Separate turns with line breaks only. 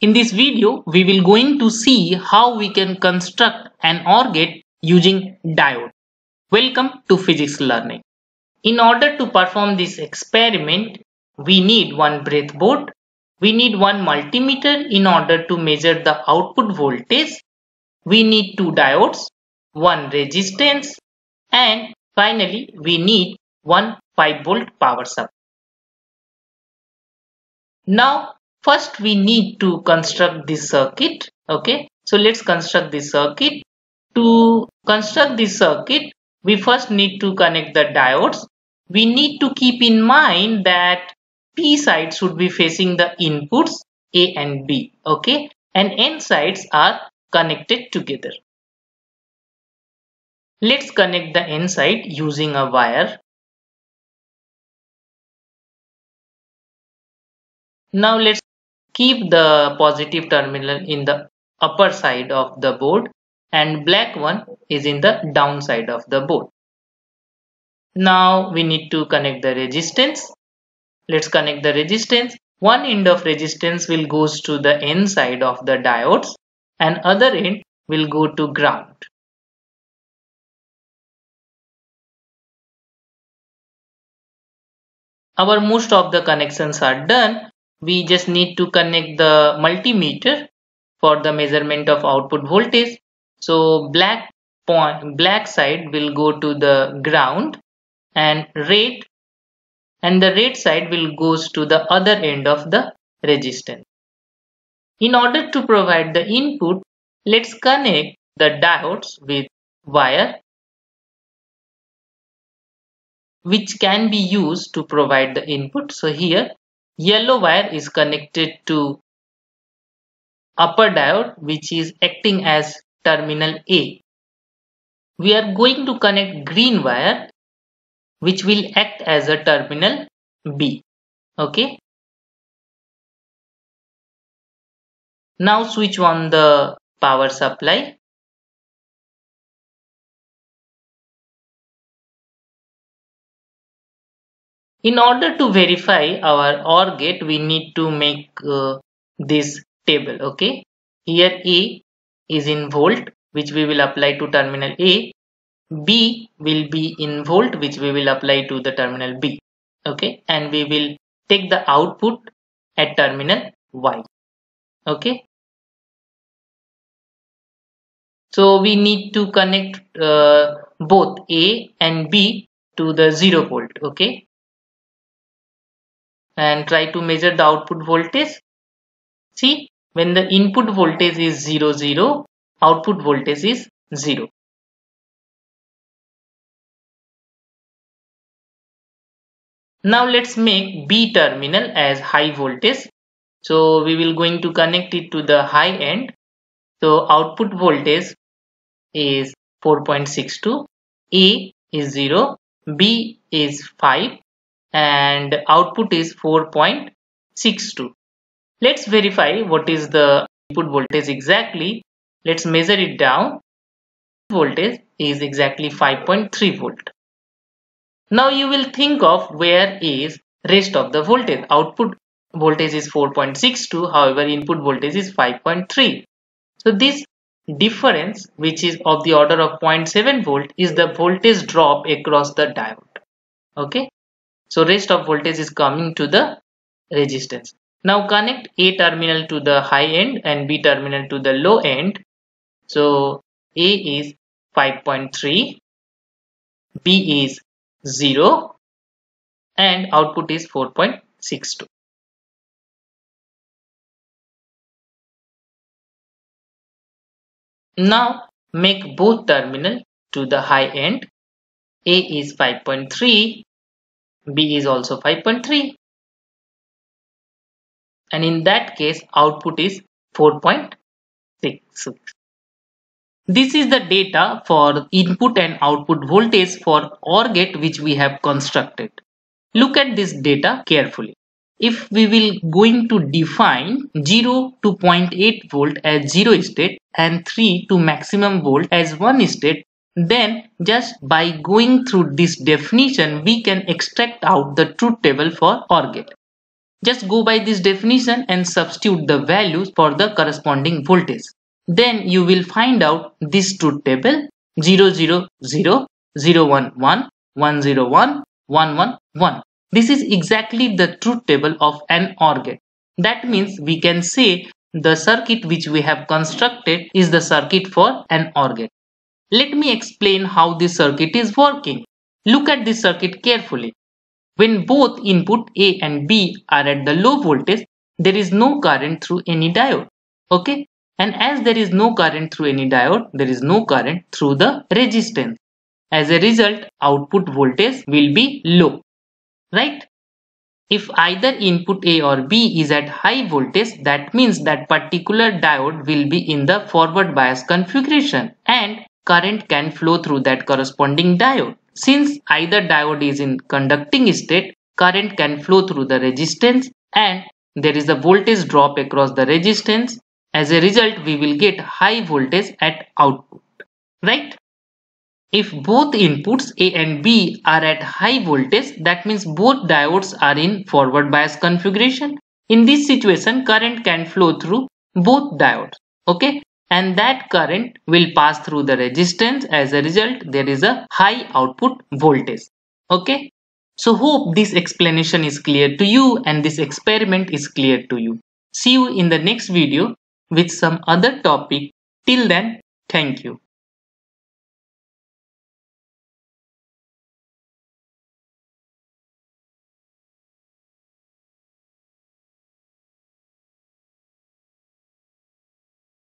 In this video, we will going to see how we can construct an OR gate using diode. Welcome to physics learning. In order to perform this experiment, we need one breadboard, we need one multimeter in order to measure the output voltage, we need two diodes, one resistance and finally we need one 5 volt power supply. Now first we need to construct this circuit okay? So let's construct this circuit. To construct this circuit we first need to connect the diodes. We need to keep in mind that p side should be facing the inputs a and b okay? And n sides are connected together. Let's connect the n side using a wire. Now let's Keep the positive terminal in the upper side of the board and black one is in the downside of the board. Now we need to connect the resistance. Let's connect the resistance. One end of resistance will goes to the N side of the diodes and other end will go to ground. Our most of the connections are done we just need to connect the multimeter for the measurement of output voltage. So black point black side will go to the ground and red and the red side will goes to the other end of the resistance. In order to provide the input let's connect the diodes with wire which can be used to provide the input. So here Yellow wire is connected to upper diode which is acting as terminal A. We are going to connect green wire which will act as a terminal B. Okay. Now switch on the power supply. In order to verify our OR gate, we need to make uh, this table. Okay. Here A is in volt, which we will apply to terminal A. B will be in volt, which we will apply to the terminal B. Okay. And we will take the output at terminal Y. Okay. So we need to connect uh, both A and B to the 0 volt. Okay and try to measure the output voltage. See when the input voltage is 0 0 output voltage is 0 now let's make b terminal as high voltage. So we will going to connect it to the high end. So output voltage is 4.62 a is 0 b is 5 and output is 4.62 let's verify what is the input voltage exactly. Let's measure it down. Voltage is exactly 5.3 volt. Now you will think of where is rest of the voltage. Output voltage is 4.62 however input voltage is 5.3 so this difference which is of the order of 0.7 volt is the voltage drop across the diode. Okay so rest of voltage is coming to the resistance. Now connect A terminal to the high end and B terminal to the low end. So A is 5.3, B is 0 and output is 4.62. Now make both terminal to the high end. A is 5.3 B is also 5.3 and in that case output is 4.66. This is the data for input and output voltage for OR gate which we have constructed. Look at this data carefully. If we will going to define 0 to 0.8 volt as 0 state and 3 to maximum volt as 1 state then just by going through this definition we can extract out the truth table for OR gate. Just go by this definition and substitute the values for the corresponding voltage. Then you will find out this truth table 000, 011, 101, 111. This is exactly the truth table of an OR gate. That means we can say the circuit which we have constructed is the circuit for an OR gate. Let me explain how this circuit is working. Look at this circuit carefully. When both input A and B are at the low voltage, there is no current through any diode. Okay. And as there is no current through any diode, there is no current through the resistance. As a result, output voltage will be low. Right? If either input A or B is at high voltage, that means that particular diode will be in the forward bias configuration and current can flow through that corresponding diode. Since either diode is in conducting state, current can flow through the resistance and there is a voltage drop across the resistance. As a result, we will get high voltage at output, right? If both inputs A and B are at high voltage, that means both diodes are in forward bias configuration. In this situation, current can flow through both diodes, okay? And that current will pass through the resistance. As a result there is a high output voltage. Okay? So hope this explanation is clear to you and this experiment is clear to you. See you in the next video with some other topic. Till then thank you